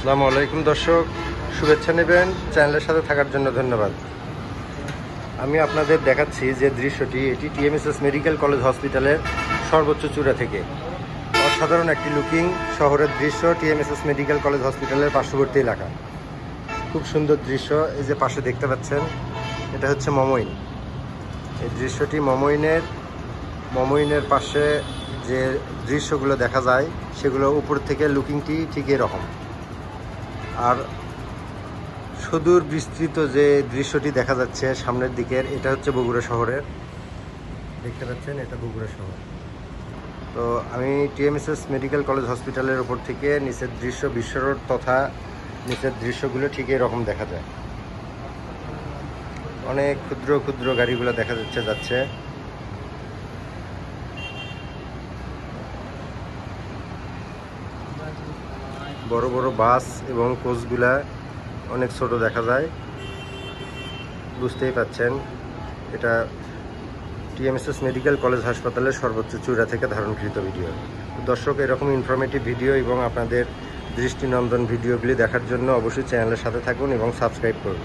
আসসালামু আলাইকুম দর্শক, শুভেচ্ছা নেবেন, চ্যানেলের সাথে থাকার জন্য ধন্যবাদ। আমি আপনাদের দেখাচ্ছি যে দৃশ্যটি, এটি টিএমএসএস মেডিকেল কলেজ হসপিটালের সর্বোচ্চ চূড়া থেকে। অসাধারণ একটি লুকিং শহরের দৃশ্য টিএমএসএস মেডিকেল কলেজ হসপিটালের পার্শ্ববর্তী এলাকা। খুব সুন্দর দৃশ্য, এই যে পাশে দেখতে পাচ্ছেন, এটা হচ্ছে মমইন। এই দৃশ্যটি মমইনের মমইনের পাশে যে দৃশ্যগুলো দেখা যায়, সেগুলো উপর থেকে লুকিংটি ঠিক এরকম। আর সুদূর বিস্তৃত যে দৃশ্যটি দেখা যাচ্ছে সামনের দিকের, এটা হচ্ছে বগুড়া শহরের। দেখতে পাচ্ছেন, এটা বগুড়া শহর। তো আমি টিএমএসএস মেডিকেল কলেজ হসপিটালের ওপর থেকে নিচের দৃশ্য বিশ্ব তথা নিচের দৃশ্যগুলো ঠিক এরকম দেখা যায়। অনেক ক্ষুদ্র ক্ষুদ্র গাড়িগুলো দেখা যাচ্ছে যাচ্ছে। বড় বড় বাস এবং কোচগুলা অনেক ছোট দেখা যায়। বুঝতেই পাচ্ছেন, এটা টিএমএসএস মেডিকেল কলেজ হাসপাতালের সর্বোচ্চ চূড়া থেকে ধারণকৃত ভিডিও। দর্শক, এরকম ইনফরমেটিভ ভিডিও এবং আপনাদের দৃষ্টিনন্দন ভিডিওগুলি দেখার জন্য অবশ্যই চ্যানেলের সাথে থাকুন এবং সাবস্ক্রাইব করুন।